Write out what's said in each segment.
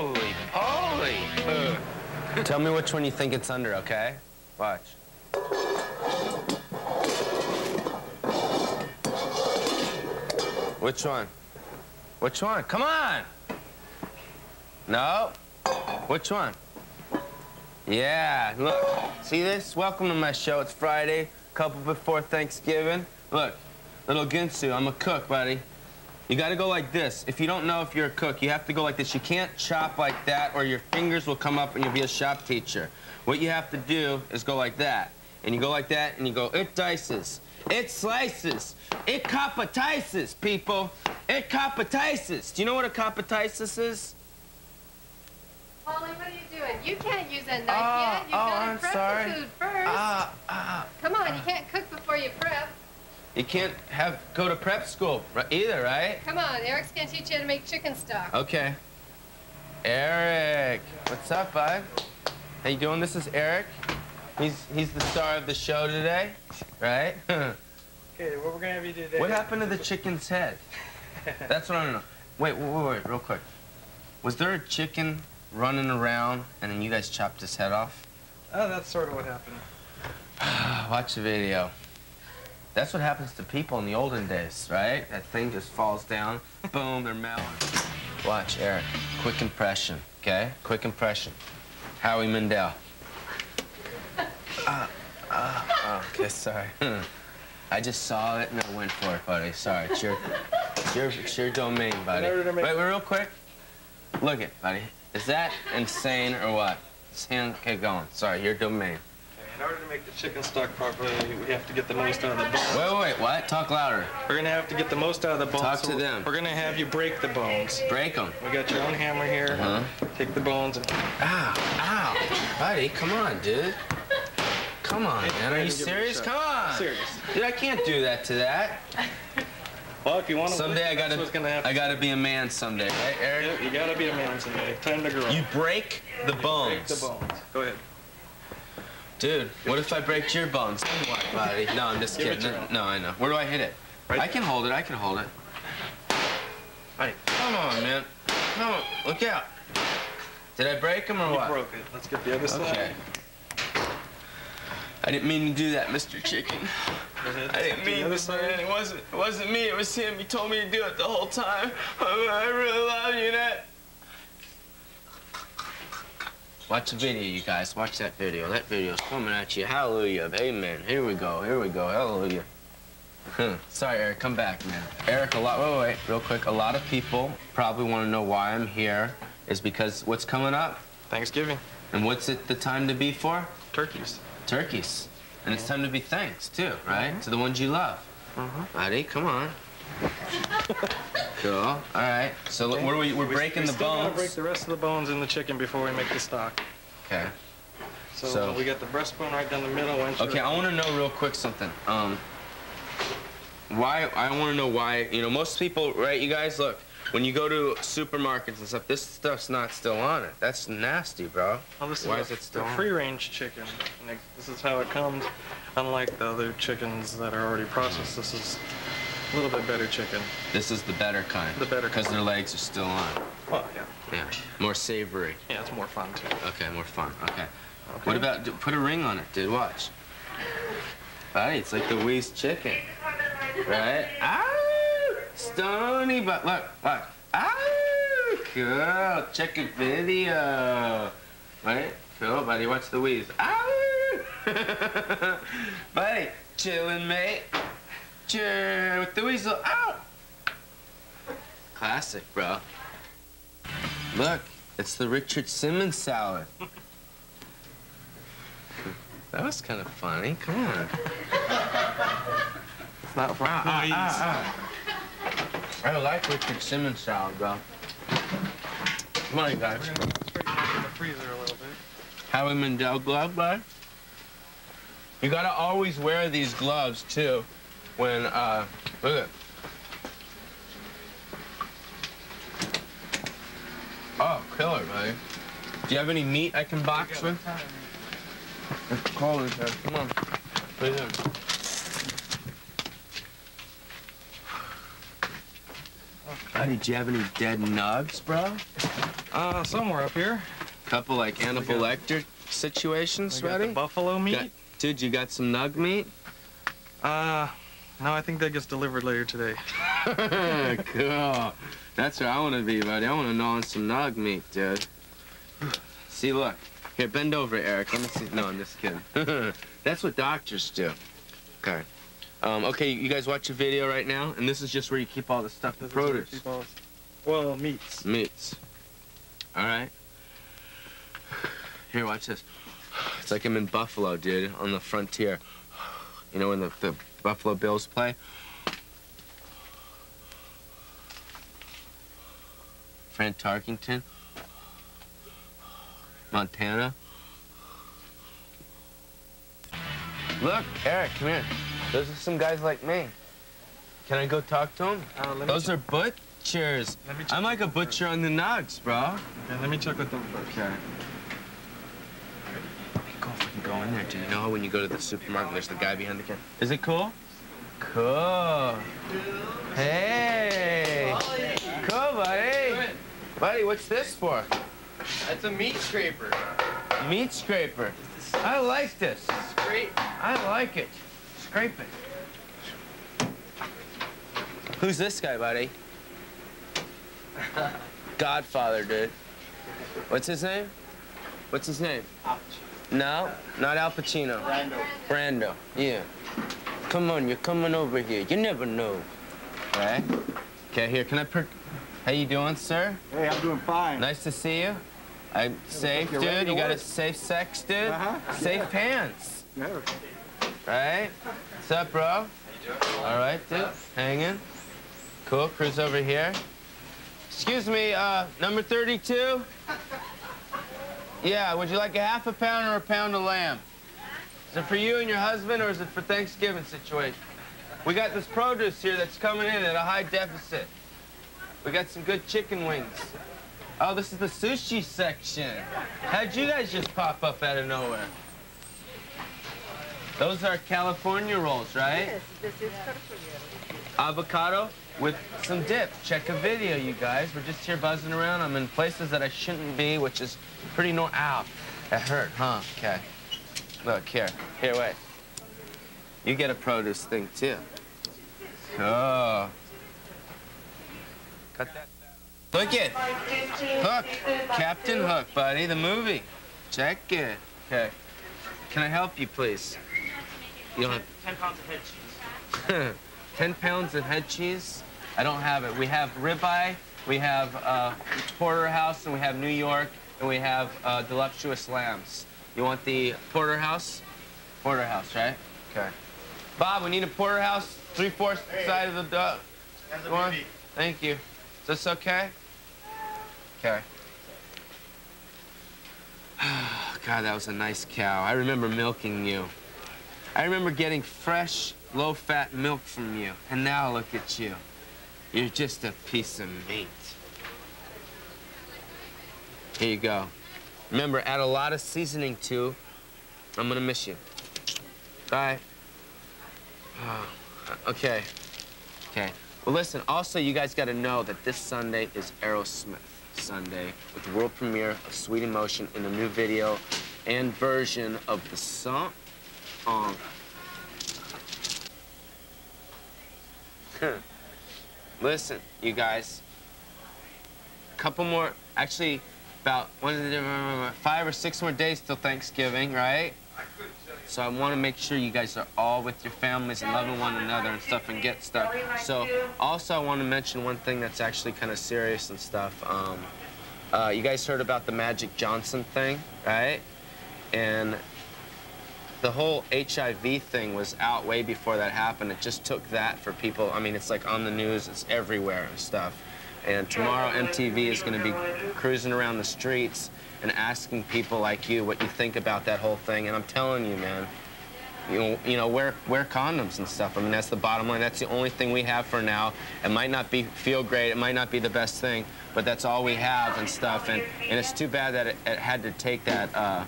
Holy holy. Tell me which one you think it's under, okay? Watch. Which one? Which one? Come on! No? Which one? Yeah, look. See this? Welcome to my show. It's Friday, a couple before Thanksgiving. Look, little Ginsu, I'm a cook, buddy. You gotta go like this. If you don't know if you're a cook, you have to go like this. You can't chop like that or your fingers will come up and you'll be a shop teacher. What you have to do is go like that. And you go like that and you go, it dices, it slices, it capitices, people. It capitices. Do you know what a capitices is? Polly, what are you doing? You can't use that knife Oh, yet. You've oh, got I'm to prep sorry. the food first. Ah, ah. Come on, you can't cook before you prep. You can't have go to prep school either, right? Come on, Eric's gonna teach you how to make chicken stock. Okay. Eric, what's up, bud? How you doing? This is Eric. He's he's the star of the show today, right? Okay, what we're gonna have you do today? what happened to the chicken's head? That's what I don't know. Wait, wait, wait, wait, real quick. Was there a chicken running around and then you guys chopped his head off? Oh, that's sort of what happened. Watch the video. That's what happens to people in the olden days, right? That thing just falls down, boom, they're melting. Watch, Eric. Quick impression, okay? Quick impression. Howie Mandel. Ah, ah, ah, okay, sorry. I just saw it and I went for it, buddy. Sorry, it's your, it's your, it's your domain, buddy. In order to Wait, wait, real quick. Look it, buddy. Is that insane or what? Sam, okay, going. Sorry, your domain. In order to make the chicken stock properly, we have to get the most out of the bones. Wait, wait, wait, what? Talk louder. We're gonna have to get the most out of the bones. Talk so to them. We're gonna have you break the bones. Break them. We got your own hammer here. Uh-huh. Take the bones and Ow, ow. Buddy, come on, dude. Come on, man. Are you Give it a serious? Come on. Serious. Dude, I can't do that to that. Well, if you want to Someday I gotta, what's gonna happen. I gotta be a man someday, right, Eric? Yep, you gotta be a man someday. Time to grow. You break the break bones. the bones. Go ahead. Dude, what if I break your bones? What, buddy? No, I'm just kidding. him. No, I know. Where do I hit it? Right I can hold it. I can hold it. Hey, come on, man. Come on. Look out. Did I break him or You what? broke it. Let's get the other side. Okay. I didn't mean to do that, Mr. Chicken. I didn't mean to, man. It wasn't, it wasn't me. It was him. He told me to do it the whole time. I, really love you, that. Watch the video, you guys. Watch that video. That video's coming at you. Hallelujah. Amen. Here we go. Here we go. Hallelujah. Sorry, Eric. Come back, man. Eric, a lot. Wait, wait, wait. Real quick. A lot of people probably want to know why I'm here. Is because what's coming up? Thanksgiving. And what's it the time to be for? Turkeys. turkeys. And it's time to be thanks, too, right? To the ones you love. Mhm. Buddy, come on. cool. All right. So look, what are we, we're We- breaking we the bones. break the rest of the bones in the chicken before we make the stock. Okay. So, So- we got the breastbone right down the middle. Why don't you- Okay, I want to know real quick something. Um, why, I want to know why, you know, most people, right, you guys, look, when you go to supermarkets and stuff, this stuff's not still on it. That's nasty, bro. Well, this Why is, is it still a free-range chicken. This is how it comes. Unlike the other chickens that are already processed, this is a little bit better chicken. This is the better kind. The better Because their legs are still on. Well, yeah. Yeah. More savory. Yeah, it's more fun too. Okay, more fun. Okay. Okay. What about put a ring on it, dude? Watch. Buddy, it's like the Wee's chicken, right? Ow! Stony, but look, look. Ow! Cool. Check a video. Right? Cool, buddy. Watch the Wee's. Ow! buddy, chillin', mate. Chill with the weasel. Ow! Classic, bro. Look, it's the Richard Simmons salad. That was kind of funny. Come on. It's not for Ah, employees. ah, ah. I like Richard Simmons salad, bro. Come on, you guys. We're gonna spray it in the freezer a little bit. Howie Mandel glove, bud. You gotta always wear these gloves too, when uh, look at. Oh, killer, buddy. Do you have any meat I can box with? It's cold in here. Come on. Put it in. Buddy, do you have any dead nugs, bro? Uh, somewhere up here. Couple like Hannibal Lecter situations, We got the buffalo meat. Got- dude, you got some nug meat? Uh, no, I think that gets delivered later today. cool. That's where I want to be, buddy. I want to gnaw on some nog meat, dude. See, look. Here, bend over, Eric. Let me see. No, I'm just kidding. That's what doctors do. Okay. Um, okay, you guys watch a video right now, and this is just where you keep all the stuff, the This is where produce, people- Well, meats. meats. All right. Here, watch this. It's like I'm in Buffalo, dude, on the frontier. You know when the, the Buffalo Bills play? Fran Tarkenton. Montana. Look, Eric, come here. Those are some guys like me. Can I go talk to them? Uh, let me Those are butchers. I'm like a butcher on the nugs, bro. Okay, let me check with them first. Okay. Go go in there. Do you know how when you go to the supermarket, there's the guy behind the counter? Is it cool? Cool. Hey. Cool, buddy. Buddy, what's this for? That's a meat scraper. Meat scraper. I like this. Great. I like it. Scrape it. Who's this guy, buddy? Godfather, dude. What's his name? What's his name? No, not Al Pacino. Brando. Brando. Yeah. Come on, you're coming over here. You never know. Right? Okay, here, can I per... How you doing, sir? Hey, I'm doing fine. Nice to see you. I'm safe, dude. to You got a safe sex, dude? Uh-huh. Safe pants. Yeah. Right? What's up, bro? How you doing? All right, dude. Hanging. Cool. Cruise over here. Excuse me, uh, number 32? Yeah, would you like a half a pound or a pound of lamb? Is it for you and your husband, or is it for Thanksgiving situation? We got this produce here that's coming in at a high deficit. We got some good chicken wings. Oh, this is the sushi section. How'd you guys just pop up out of nowhere? Those are California rolls, right? Yes, this is California. Avocado with some dip. Check a video, you guys. We're just here buzzing around. I'm in places that I shouldn't be, which is pretty nor- Ow, that hurt, huh? Okay. Look, here. Here, wait. You get a produce thing, too. Oh. Cut that. Look it. Hook. Captain Hook, buddy, the movie. Check it. Okay. Can I help you, please? You don't have 10 pounds of head cheese. 10 pounds of head cheese. I don't have it. We have ribeye, we have uh, porterhouse, and we have New York, and we have uh, deluxuous lambs. You want the porterhouse? Porterhouse, right? Okay. Bob, we need a porterhouse, three-fourths side of the duck. Want? Thank you. Is this okay? Okay. God, that was a nice cow. I remember milking you. I remember getting fresh, low-fat milk from you. And now look at you. You're just a piece of meat. Here you go. Remember, add a lot of seasoning to. I'm gonna miss you. Bye. Oh, okay. Okay. Well, listen, also, you guys gotta know that this Sunday is Aerosmith Sunday with the world premiere of Sweet Emotion in a new video and version of the song. Um, listen, you guys. Couple more, actually, about one, five or six more days till Thanksgiving, right? So I want to make sure you guys are all with your families and loving one another and stuff and get stuff. So also I want to mention one thing that's actually kind of serious and stuff. Um, uh, you guys heard about the Magic Johnson thing, right? And the whole HIV thing was out way before that happened. It just took that for people. I mean, it's like on the news, it's everywhere and stuff. And tomorrow MTV is going to be cruising around the streets and asking people like you what you think about that whole thing. And I'm telling you, man, you know, you know, wear wear condoms and stuff. I mean, that's the bottom line. That's the only thing we have for now. It might not be feel great. It might not be the best thing, but that's all we have and stuff. And and it's too bad that it, it had to take that. Uh,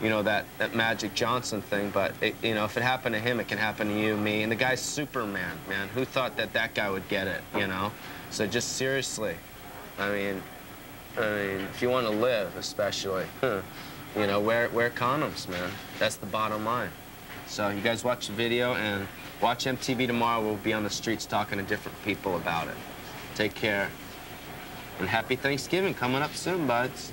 you know that, that Magic Johnson thing, but it, you know if it happened to him, it can happen to you, me, and the guy's Superman, man. Who thought that that guy would get it? You know, so just seriously, I mean, I mean, if you want to live, especially, you know, wear, wear condoms, man. That's the bottom line. So you guys watch the video and watch MTV tomorrow. We'll be on the streets talking to different people about it. Take care. And happy Thanksgiving coming up soon, buds.